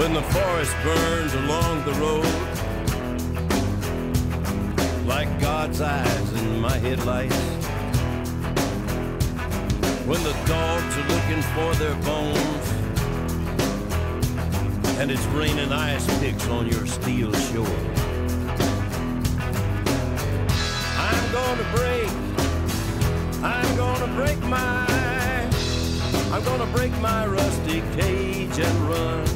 when the forest burns along the road like God's eyes in my headlights. When the dogs are looking for their bones and it's raining ice picks on your steel shore. I'm gonna break, I'm gonna break my, I'm gonna break my rusty cage and run.